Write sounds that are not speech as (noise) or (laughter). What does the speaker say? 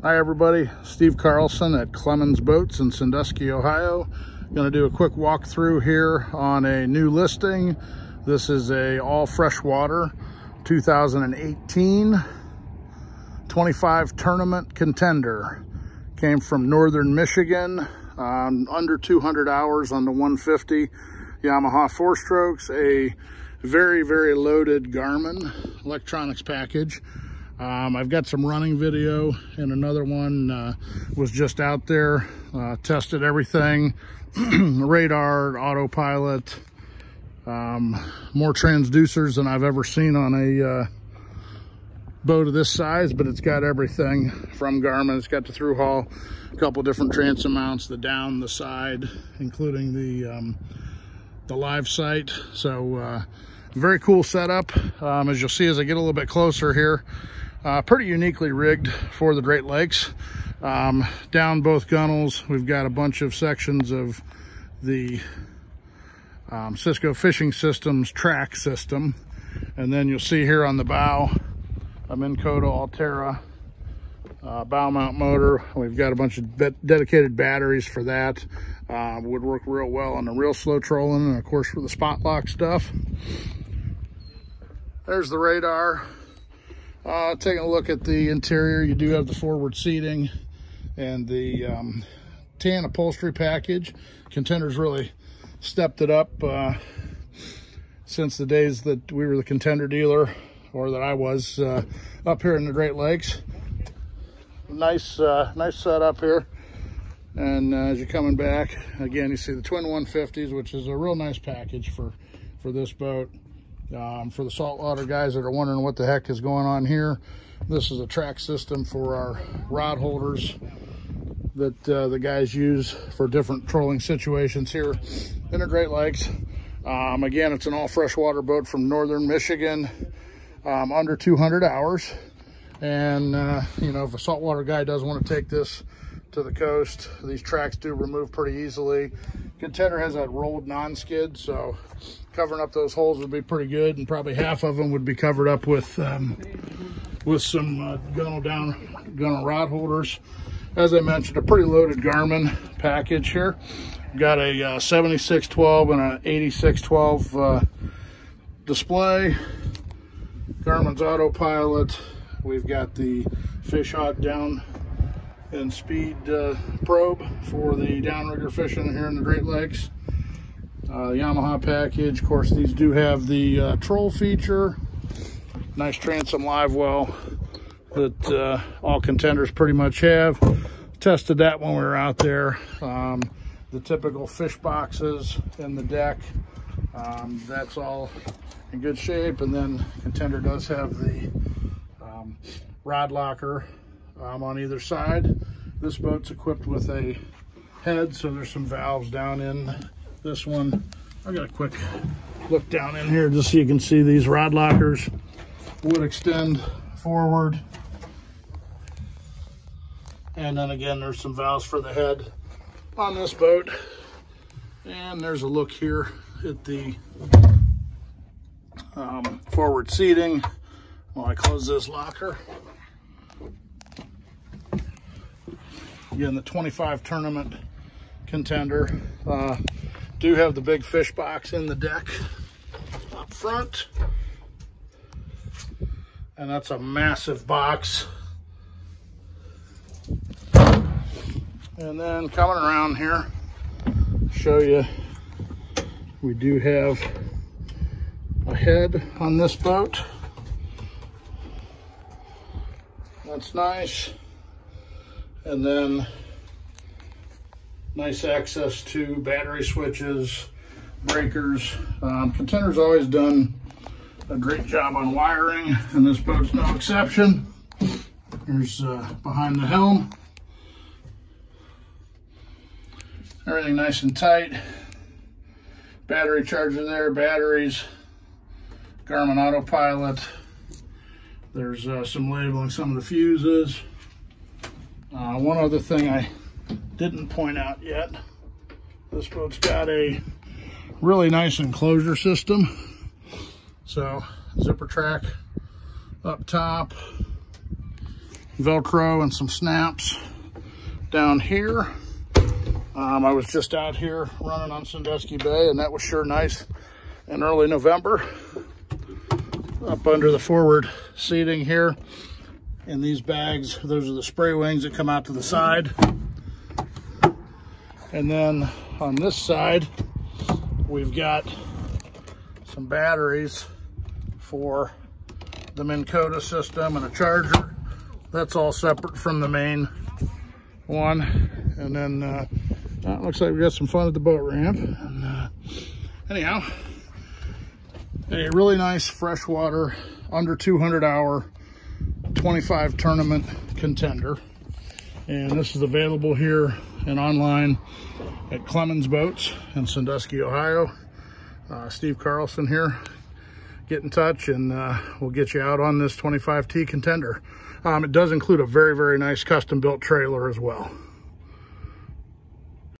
Hi everybody, Steve Carlson at Clemons Boats in Sandusky, Ohio. Going to do a quick walkthrough here on a new listing. This is a all freshwater 2018 25 tournament contender. Came from Northern Michigan, um, under 200 hours on the 150 Yamaha four strokes, a very, very loaded Garmin electronics package. Um, I've got some running video and another one uh, was just out there, uh, tested everything, (clears throat) radar, autopilot, um, more transducers than I've ever seen on a uh, boat of this size, but it's got everything from Garmin. It's got the through hull, a couple different transom mounts, the down, the side, including the um, the live sight. So uh, very cool setup. Um, as you'll see as I get a little bit closer here, uh, pretty uniquely rigged for the Great Lakes. Um, down both gunnels, we've got a bunch of sections of the um, Cisco Fishing Systems track system. And then you'll see here on the bow, a Minn Kota Ulterra uh, bow mount motor. We've got a bunch of dedicated batteries for that. Uh, would work real well on the real slow trolling and of course for the spot lock stuff. There's the radar. Uh, taking a look at the interior, you do have the forward seating and the um, tan upholstery package. Contenders really stepped it up uh, since the days that we were the contender dealer or that I was uh, up here in the Great Lakes. Nice uh, nice setup here. And uh, as you're coming back again you see the twin 150s which is a real nice package for for this boat um, for the saltwater guys that are wondering what the heck is going on here this is a track system for our rod holders that uh, the guys use for different trolling situations here. In the Great Lakes um, again it's an all freshwater boat from northern Michigan um, under 200 hours and, uh, you know, if a saltwater guy does want to take this to the coast, these tracks do remove pretty easily. Contender has that rolled non-skid, so covering up those holes would be pretty good, and probably half of them would be covered up with um, with some uh, gunnel down, gunnel rod holders. As I mentioned, a pretty loaded Garmin package here. Got a uh, 7612 and an 8612 uh, display. Garmin's autopilot, We've got the Fishhawk down and speed uh, probe for the downrigger fishing here in the Great Lakes. Uh, Yamaha package. Of course, these do have the uh, troll feature. Nice transom live well that uh, all contenders pretty much have. Tested that when we were out there. Um, the typical fish boxes in the deck. Um, that's all in good shape. And then contender does have the um, rod locker um, on either side. This boat's equipped with a head, so there's some valves down in this one. I got a quick look down in here just so you can see these rod lockers would extend forward. And then again, there's some valves for the head on this boat. And there's a look here at the um, forward seating while I close this locker. Again, the 25 tournament contender. Uh, do have the big fish box in the deck up front. And that's a massive box. And then coming around here, show you, we do have a head on this boat. That's nice. And then nice access to battery switches, breakers. Um, Contender's always done a great job on wiring, and this boat's no exception. Here's uh, behind the helm. Everything nice and tight. Battery charger there, batteries, Garmin autopilot, there's uh, some labeling some of the fuses. Uh, one other thing I didn't point out yet, this boat's got a really nice enclosure system. So zipper track up top. Velcro and some snaps down here. Um, I was just out here running on Sandusky Bay and that was sure nice in early November. Up under the forward seating here in these bags, those are the spray wings that come out to the side. And then on this side, we've got some batteries for the Minn Kota system and a charger. That's all separate from the main one. And then uh, uh, looks like we got some fun at the boat ramp. And, uh, anyhow, a really nice freshwater, under 200 hour, 25 tournament contender. And this is available here and online at Clemons Boats in Sandusky, Ohio. Uh, Steve Carlson here. Get in touch and uh, we'll get you out on this 25T contender. Um, it does include a very, very nice custom built trailer as well.